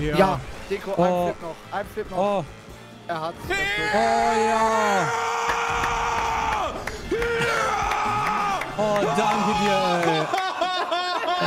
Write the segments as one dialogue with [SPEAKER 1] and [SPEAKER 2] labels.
[SPEAKER 1] Ja.
[SPEAKER 2] Ja, Deko, ein
[SPEAKER 3] Oh.
[SPEAKER 2] Flip noch. Ein Flip noch.
[SPEAKER 3] Oh,
[SPEAKER 2] Er hat
[SPEAKER 3] oh ja. Oh, danke dir, ey. Oh.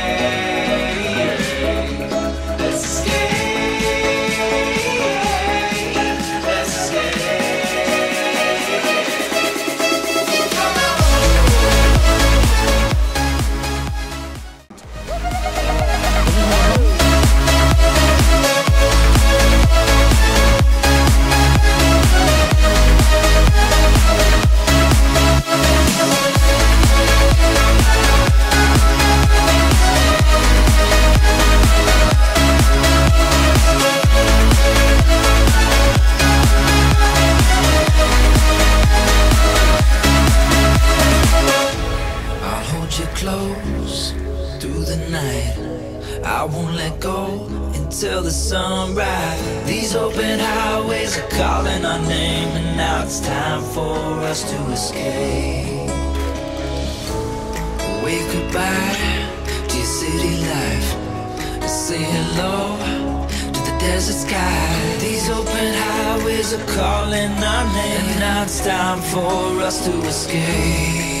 [SPEAKER 4] I won't let go until the sunrise. These open highways are calling our name, and now it's time for us to escape. Wave goodbye to your city life and say hello to the desert sky. These open highways are calling our name, and now it's time for us to escape.